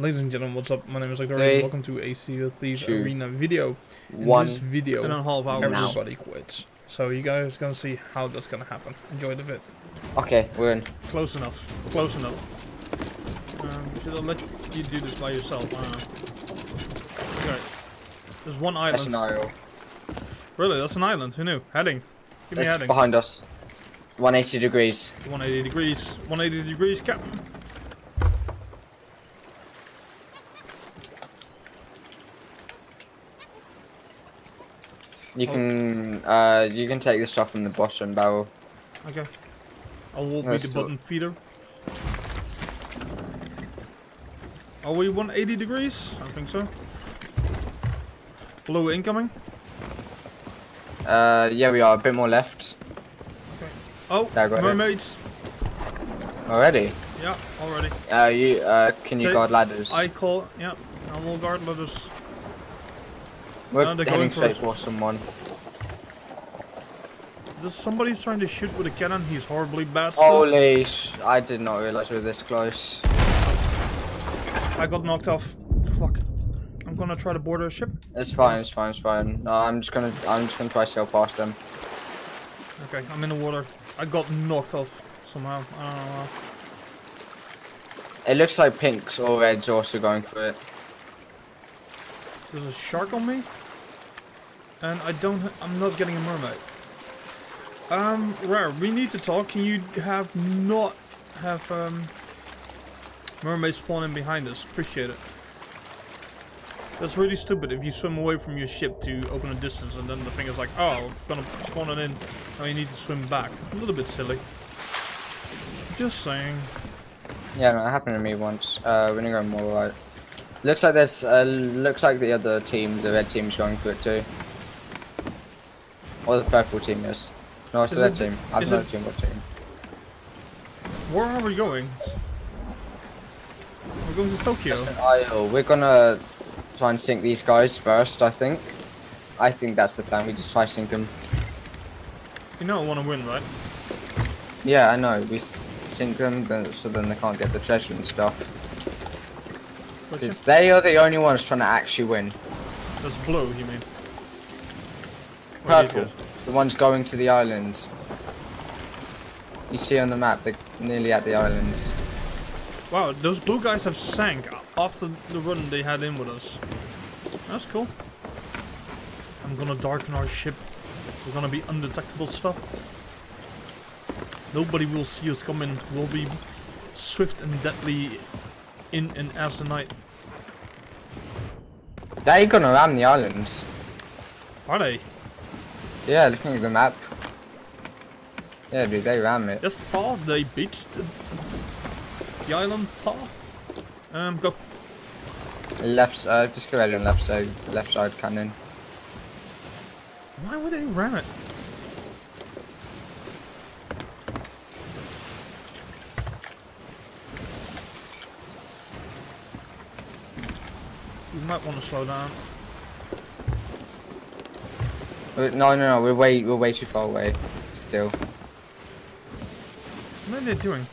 Ladies and gentlemen, what's up? My name is Hector, Three, and welcome to a Sea of Thieves two, Arena video. In One. this video, and a half hours. everybody quits. So you guys gonna see how that's gonna happen. Enjoy the vid. Okay, we're in. Close enough. Close enough. Um, should I let you do this by yourself? I. Okay. There's one island. That's island. an aisle. Really, that's an island. Who knew? Heading. Give me It's heading. behind us. 180 degrees. 180 degrees. 180 degrees, cap. You can uh you can take the stuff from the bottom barrel. Okay. I will be the bottom feeder. Are we 180 degrees? I think so. Blue incoming. Uh yeah we are a bit more left Okay. Oh, Yeah, I got it. mermaids. already. Yeah, already. Uh you uh can you Say- guard ladders? I call. Yeah, I will guard ladders. We're No, heading straight for someone. There's somebody's trying to shoot with a cannon. He's horribly bad. Holy sh I did not realize we were this close. I got knocked off. Fuck. I'm gonna try to board a ship. It's fine, it's fine, it's fine. No, I'm just gonna I'm just gonna try to sail past them. Okay, I'm in the water. I got knocked off somehow. I don't know. It looks like pinks or reds also going for it. There's a shark on me, and I don't... I'm not getting a mermaid. Um, rare. We need to talk. Can you have not have um mermaids spawning behind us? Appreciate it. That's really stupid if you swim away from your ship to open a distance and then the thing is like, oh, I'm gonna spawn it in. Now you need to swim back. A little bit silly. Just saying. Yeah, no, it happened to me once. Uh, we're gonna go more right. Looks like there's, uh, looks like the other team, the red team's going for it too. Or the purple team is. No, it's Is the red it- team. I don't know it- team, what team. Where are we going? We're going to Tokyo. We're gonna try and sink these guys first, I think. I think that's the plan. We just try sink them. You know I want to win, right? Yeah, I know. We sink them, so then they can't get the treasure and stuff. Because they are the only ones trying to actually win. That's blue, you mean? Purple. The ones going to the islands. You see on the map, they're nearly at the islands. Wow, those blue guys have sank after the run they had in with us. That's cool. I'm gonna darken our ship. We're gonna be undetectable stuff. Nobody will see us coming. We'll be swift and deadly in and as the night. They're gonna ram the islands. Are they? Yeah, looking at the map. Yeah, dude, they ram it. Yes, saw they beached the, the island. Saw. Um, go. Left, uh, just go ahead on left side, left side cannon. Why would they ram it? Might want to slow down. No, no, no, we're way, we're way too far away. Still. What are they doing?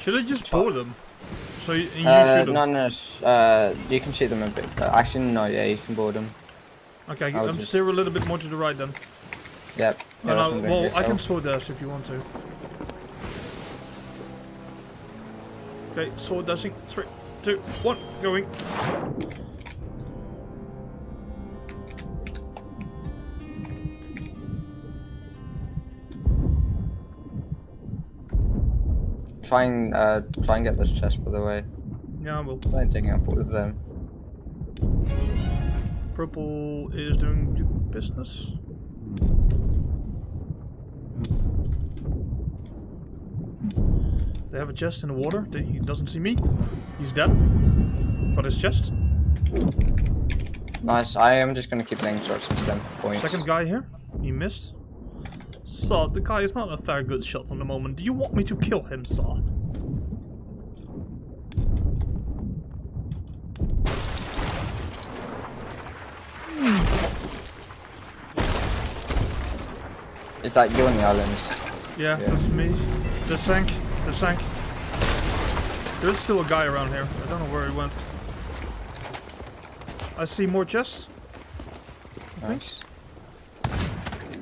Should I just board them? So you, you Uh, no, no, uh, you can shoot them a bit. But actually, no, yeah, you can board them. Okay, I'll I'm just- steer a little bit more to the right then. Yep. And yeah, I'll, that's what I'm well, I can sword dash if you want to. Okay, sword dashing. Three, two, one, going. Try and, uh, try and get this chest, by the way. Yeah, well, I'm digging up all of them. purple is doing business. They have a chest in the water. He doesn't see me. He's dead. Got his chest. Nice. I am just gonna keep shots into them points. Second guy here. He missed. Saw, the guy is not a very good shot on the moment. Do you want me to kill him, Saw? Is that you on the island? Yeah, Yeah. that's me. The sank. The sank. There's still a guy around here. I don't know where he went. I see more chests. Nice.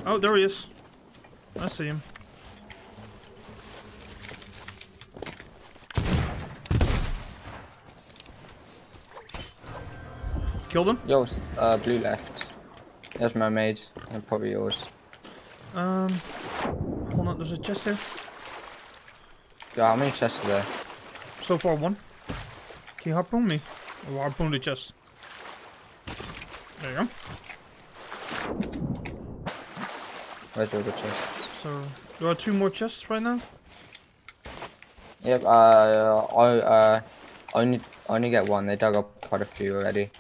Oh, there he is. I see him. Killed him. Yours, uh, blue left. There's mermaid, and probably yours. Um, hold on, there's a chest here. Yeah, how many chests are there? So far, one. Can you harpoon me? Or harpoon the chest. There you go. Right Where's the chests? So, there are two more chests right now. Yep, uh, I, uh, only, only get one. They dug up quite a few already.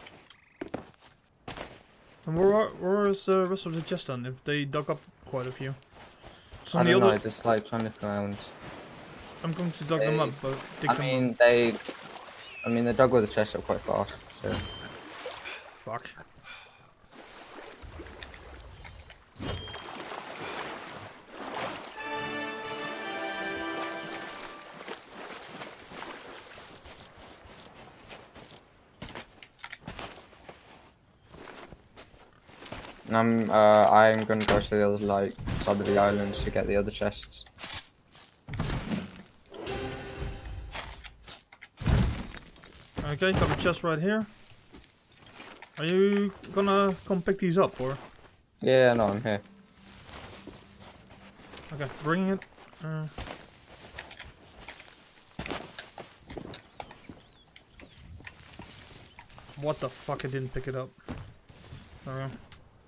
And where are, where is the rest of the chest then? If they dug up quite a few. So I on the don't other, know, just like trying to around. I'm going to dug them up, but dig I mean, they, I mean, they dug all the chests up quite fast, so. Fuck. I'm, uh, I'm gonna go to the other, like, side of the island to get the other chests. Okay, got a chest right here. Are you gonna come pick these up, or? Yeah, no, I'm here. Okay, bringing it. Uh, what the fuck? I didn't pick it up. There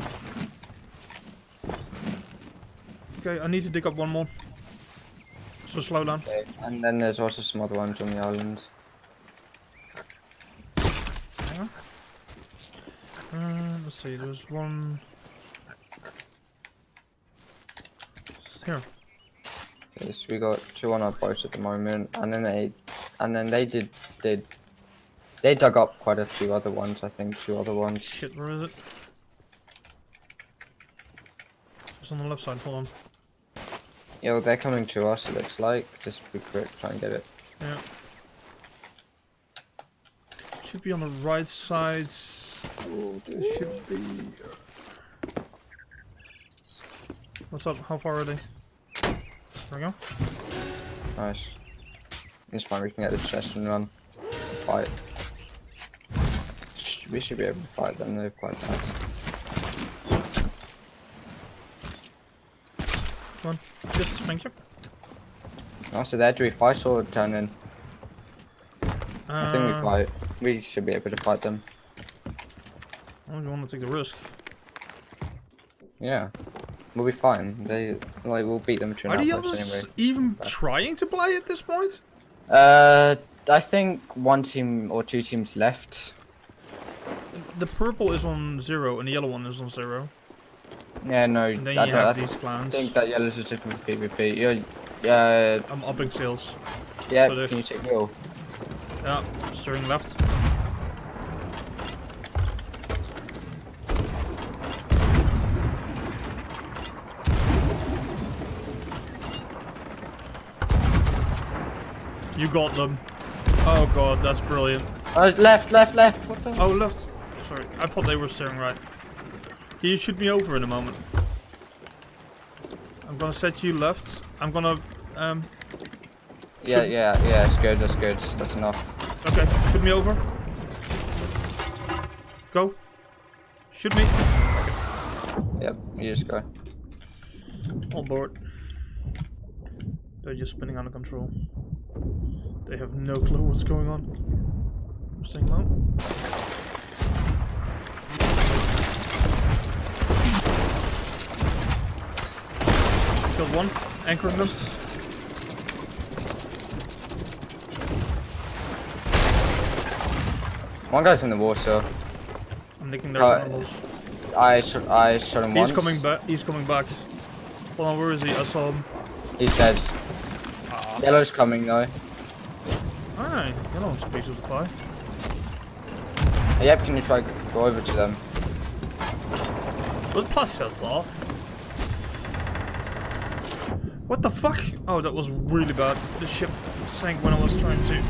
we go. Okay, I need to dig up one more. So slow down. Okay. And then there's also some other ones on the island. Uh, let's see, there's one. It's here. Yes, we got two on our boat at the moment, and then they, and then they did, did, they dug up quite a few other ones. I think two other ones. Shit, where is it? It's on the left side, hold on. Yeah, well, they're coming to us. It looks like. Just be quick, try and get it. Yeah. Should be on the right side. It should be. What's up? How far are they? There we go. Nice. It's fine. We can get this chest and run. Fight. We should be able to fight them. They're quite bad. Yes, thank you. Also, there, do we fight or turn in? I think we Uh, fight. We should be able to fight them. I don't want to take the risk. Yeah. We'll be fine. They like we'll beat them to an Are the others anyway. even trying to play at this point? Uh, I think one team or two teams left. The purple is on zero and the yellow one is on zero. Yeah, no. And then I, you have I these clans. think that yellow's a different PvP. You're, uh, I'm upping sales. yeah. So can you take Will? Yeah, steering left. You got them. Oh god, that's brilliant. Uh, left, left, left. What the? Oh, left. Sorry, I thought they were steering right. Can you shoot me over in a moment? I'm gonna set you left. I'm gonna, um, yeah, yeah, yeah. It's good. That's good. That's enough. okay, shoot me over. Go. Shoot me. Yep. You just go. All board. They're just spinning out of control. They have no clue what's going on. I'm staying low. Killed one. Anchoring them. One guy's in the water. I'm nicking their Uh. I shot. I shot him He's once. coming back. He's coming back. Hold on, where is he? I saw him. He's dead. Ah. Yellow's coming though. Alright, yellow one's a piece of pie. Yep. Can you try go over to them? But plus says that. What the fuck? Oh, that was really bad. The ship sank when I was trying to...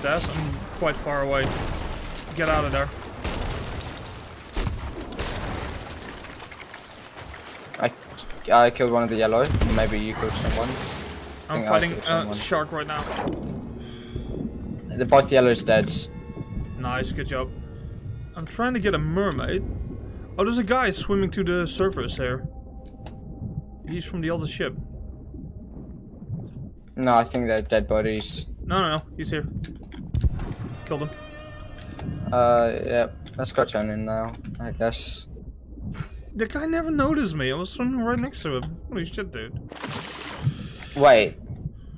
That's, I'm quite far away. Get out of there. I, I killed one of the yellow. Maybe you killed someone. I'm fighting a someone. shark right now. The both yellows dead. Nice, good job. I'm trying to get a mermaid. Oh, there's a guy swimming to the surface here. He's from the other ship. No, I think they're dead bodies. No, no, no. He's here. Killed him. Uh, yeah. Let's go turn in now, I guess. The guy never noticed me. I was swimming right next to him. Holy shit, dude. Wait.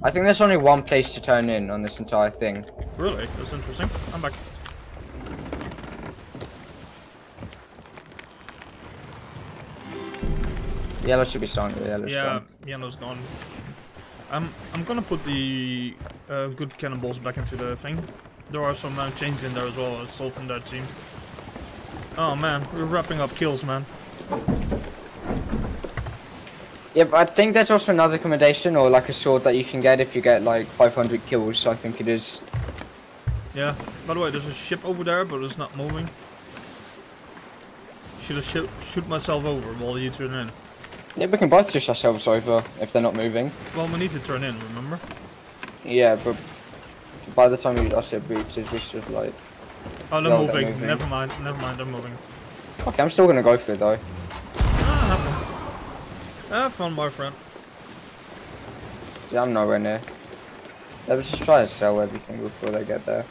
I think there's only one place to turn in on this entire thing. Really? That's interesting. I'm back. Yellow should be strong. Yellow's yeah, gone. yellow's gone. I'm I'm gonna put the uh, good cannonballs back into the thing. There are some uh, chains in there as well. It's all from that team. Oh man, we're wrapping up kills, man. Yeah, but I think there's also another accommodation or like a sword that you can get if you get like 500 kills. I think it is. Yeah. By the way, there's a ship over there, but it's not moving. Should I shoot, shoot myself over while you turn in? Yeah, we can both push ourselves over if they're not moving. Well, we need to turn in, remember? Yeah, but by the time our ship reaches, we should like. Oh, they're Yeah, they're moving. moving. Never mind. Never mind. They're moving. Okay, I'm still gonna go for it though. Ah, have fun. Have my friend. Yeah, I'm nowhere near. Let's just try to sell everything before they get there.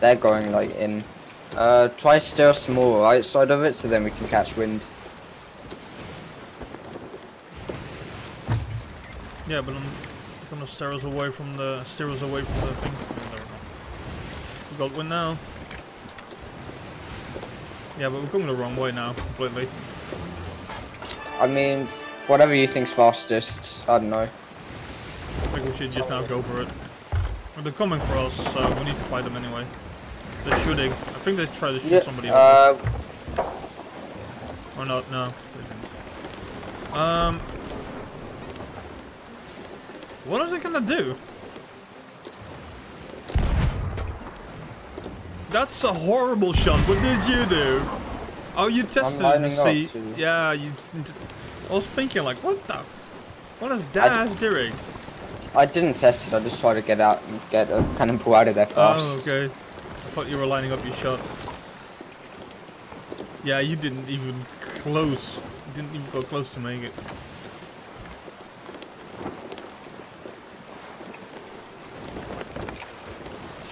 They're going like in. Uh, try steer us more outside of it so then we can catch wind. Yeah, but I'm gonna steer us away from the steer us away from the thing. We got wind now. Yeah, but we're going the wrong way now, completely. I mean, whatever you think's fastest. I don't know. I think we should just now go for it. Well, they're coming for us, so we need to fight them anyway. They're shooting. I think they tried to shoot Yeah, somebody. uh, Or not, no. They didn't. Um. What is it gonna do? That's a horrible shot. What did you do? Oh, you tested it to see. to- Yeah, you. I was thinking, like, what the? What is Daz doing? I didn't test it. I just tried to get out and get a cannonball out of there fast. Oh, okay. I thought you were lining up your shot. Yeah, you didn't even close. You didn't even go close to make it.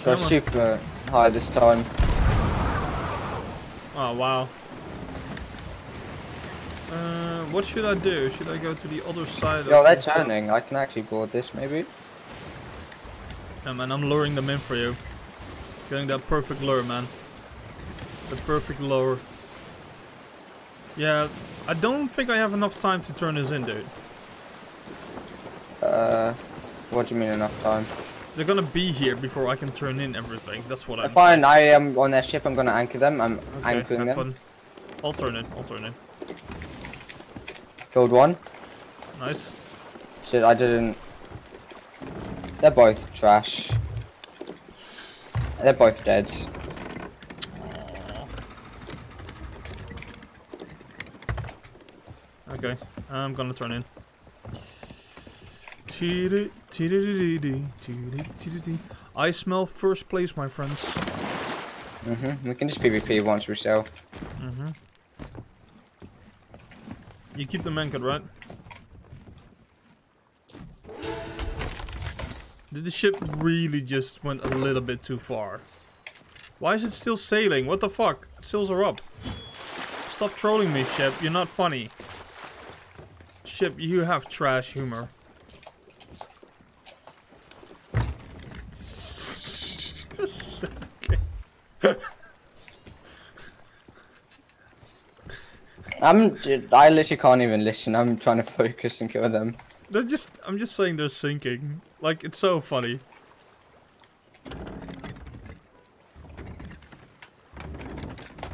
Go super high this time. Oh wow. Uh, what should I do? Should I go to the other side? Yo, of they're the- turning. I can actually board this maybe. Yeah, man, I'm luring them in for you. Getting that perfect lure, man. The perfect lure. Yeah, I don't think I have enough time to turn this in, dude. Uh, what do you mean enough time? They're gonna be here before I can turn in everything. That's what I'm. Fine, I am on their ship. I'm gonna anchor them. I'm Okay, anchoring them. fun. I'll turn in. I'll turn in. Killed one. Nice. Shit, I didn't. They're both trash. They're both dead. Okay, I'm gonna turn in. I smell first place, my friends. Mhm. We can just PvP once we sell. Mm-hmm. You keep them anchored, right? Did the ship really just went a little bit too far? Why is it still sailing? What the fuck? Sails are up. Stop trolling me, ship. You're not funny. Ship, you have trash humor. okay. I'm. I literally can't even listen. I'm trying to focus and kill them. They're just. I'm just saying they're sinking. Like it's so funny.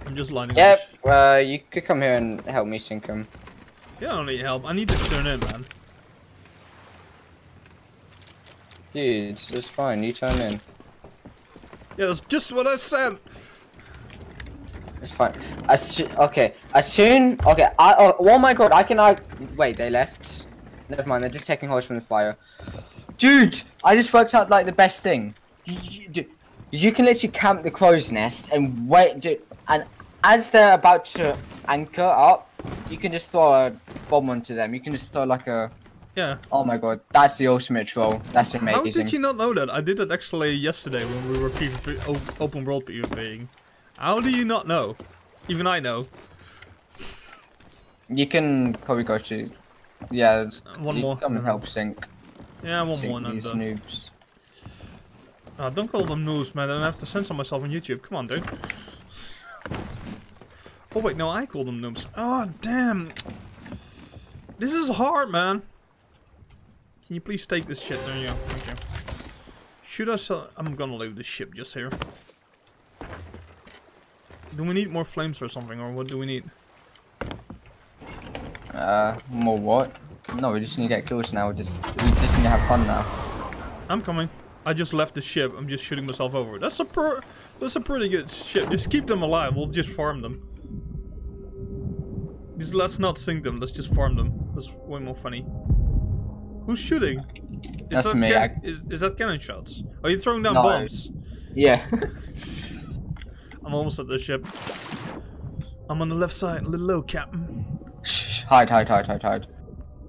I'm just lining Yep. up. Uh, you could come here and help me sink them. You don't need help. I need to turn in, man. Dude, it's fine. You turn in. Yeah, that's just what I said. It's fine. As okay, as soon okay. I oh, oh my god, I can I wait. They left. Never mind. They're just taking holes from the fire. Dude, I just worked out like the best thing. You, you, you can literally camp the crow's nest and wait, dude, and as they're about to anchor up, you can just throw a bomb onto them. You can just throw like a. Yeah. Oh my god, that's the ultimate troll. That's How amazing. did you not know that? I did that actually yesterday when we were PvP, open world PvPing. How do you not know? Even I know. You can probably go to. Yeah, one more. Come and help sink, Yeah, one more sink and I'm these done. noobs. Uh, don't call them noobs, man. I have to censor myself on YouTube. Come on, dude. Oh wait, no, I call them noobs. Oh damn! This is hard, man. Can you please take this shit? There you go. Thank you. Should I sell? I'm gonna leave this ship just here. Do we need more flames or something, or what do we need? Uh, more what? No, we just need to get kills now. We just we just need to have fun now. I'm coming. I just left the ship. I'm just shooting myself over. That's a pro. That's a pretty good ship. Just keep them alive. We'll just farm them. Just let's not sink them. Let's just farm them. That's way more funny. Who's shooting? Is That's that me, I- is, is that cannon shots? Are you throwing down No. bombs? Yeah. I'm almost at the ship. I'm on the left side. A little low, Captain. Shh, hide, hide, hide, hide, hide.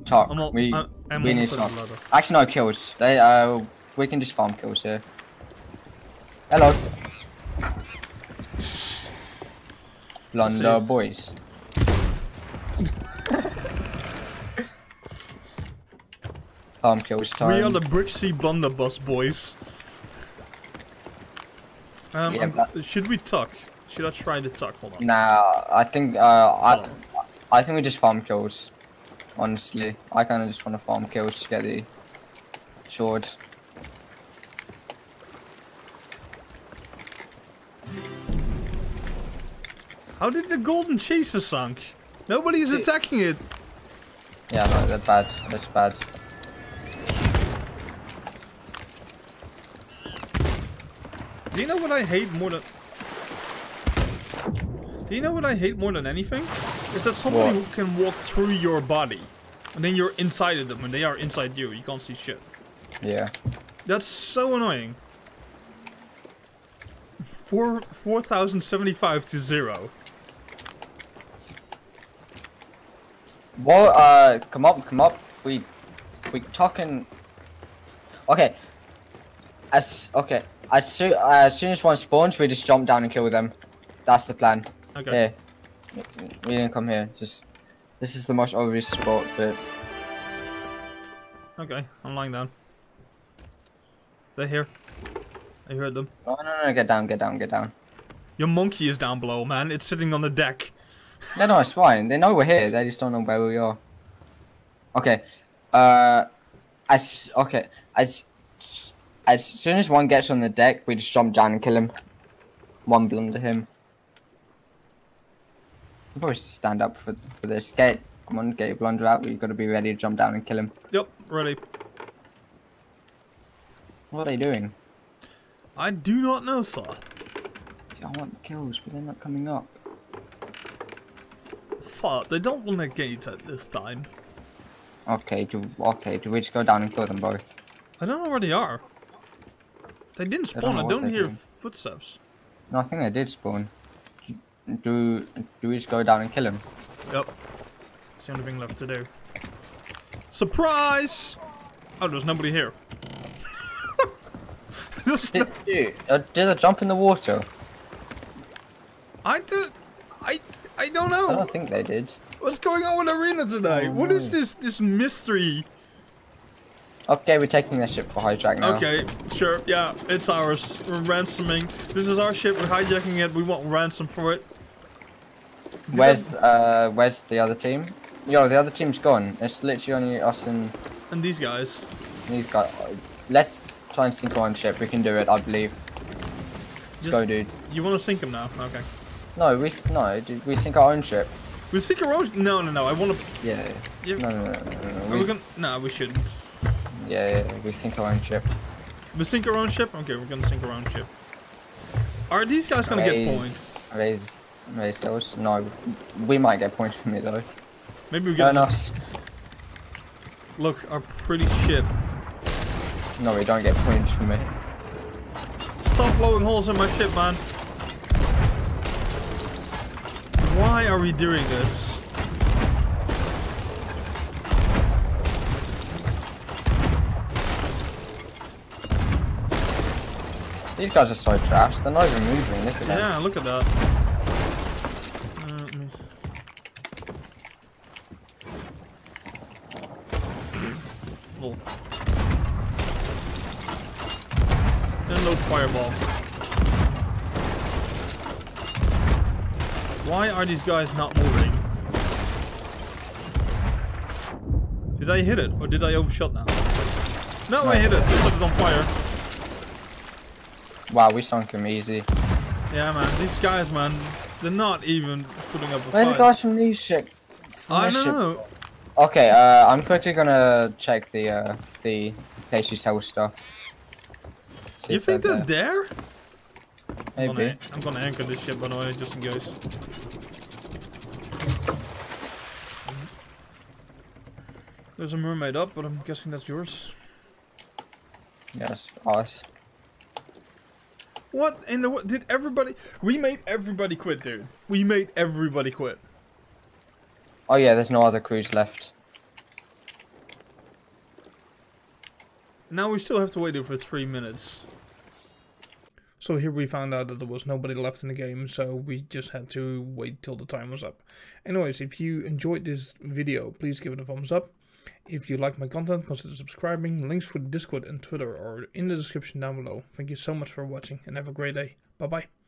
Talk. I'm, al- we I- I'm we need to talk. Actually, no kills. They uh, we can just farm kills here. Hello. Blunder boys. farm kills time. We are the Brixie Blunderbuss boys. Um, Yeah, but- should we tuck? Should I try to tuck? Hold on. Nah, I think uh, I, Oh. I think we just farm kills. Honestly, I kind of just want to farm kills to get the sword. How did the golden chaser sunk? Nobody's attacking it. Yeah, no, they're bad. That's bad. Do you know what I hate more than? Do you know what I hate more than anything? Is that somebody What? who can walk through your body, and then you're inside of them, and they are inside you. You can't see shit. Yeah. That's so annoying. Four four thousand seventy-five to zero. Well, uh, come up, come up. We, we talking. Okay. As okay, as soon as soon as one spawns, we just jump down and kill them. That's the plan. Okay. Here, we didn't come here. Just this is the most obvious spot, but Okay, I'm lying down. They're here. I heard them. no, no, no, get down, get down, get down. Your monkey is down below, man. It's sitting on the deck. No, no, it's fine. They know we're here. They just don't know where we are. Okay. Uh, as okay, as as soon as one gets on the deck, we just jump down and kill him. One blunder him. You probably should stand up for for this. Get come on, get your blunder out. You got to be ready to jump down and kill him. Yep, ready. What are they doing? I do not know, sir. I want kills, but they're not coming up. Sir, they don't want to gate at this time. Okay, do okay. Do we just go down and kill them both? I don't know where they are. They didn't I don't spawn. I don't hear doing. footsteps. No, I think they did spawn. Do do we just go down and kill him? Yep. It's the only thing left to do. Surprise! Oh, there's nobody here. No- Did, dude, uh, did I jump in the water? I do. I. I don't know. I don't think they did. What's going on with Arena today? Oh, what is no. this? This mystery? Okay, we're taking their ship for hijack now. Okay, sure. Yeah, it's ours. We're ransoming. This is our ship. We're hijacking it. We want ransom for it. Where's uh where's the other team? Yo, the other team's gone. It's literally only us and And these guys. these guys. Let's try and sink our own ship. We can do it, I believe. Let's Just- go, dude. You want to sink them now? Okay. No, we no, dude, we sink our own ship. We sink our own. No, no, no. I want to. Yeah. You- No, no, no, no, no. Are We, we gonna? No, we shouldn't. Yeah, yeah, we sink our own ship. We sink our own ship. Okay, we're gonna sink our own ship. Are these guys gonna get Raise- points? Raise, raise those. No, we might get points from it though. Maybe we get. Turn us. Look, our pretty ship. No, we don't get points from it. Stop blowing holes in my ship, man. Why are we doing this? These guys are so trash. They're not even moving. Look at that. Yeah, look at that. Let. Then load fireball. Why are these guys not moving? Did I hit it or did I overshot now? No, I hit it. It set it on fire. Wow, we sunk him easy. Yeah, man. These guys, man, they're not even putting up a Where's the fight. guys from these ship? from I this ship? know. Okay, uh, I'm quickly gonna check the uh, the place you sell stuff. See You think they're there. there? I'm Maybe. gonna, I'm gonna anchor this ship by the way, just in case. There's a mermaid up, but I'm guessing that's yours. Yes, us. What in the what? Did everybody? We made everybody quit, dude. We made everybody quit. Oh yeah, there's no other crews left. Now we still have to wait here for three minutes. So here we found out that there was nobody left in the game, so we just had to wait till the time was up. Anyways, if you enjoyed this video, please give it a thumbs up. If you like my content, consider subscribing. Links for Discord and Twitter are in the description down below. Thank you so much for watching and have a great day. Bye bye.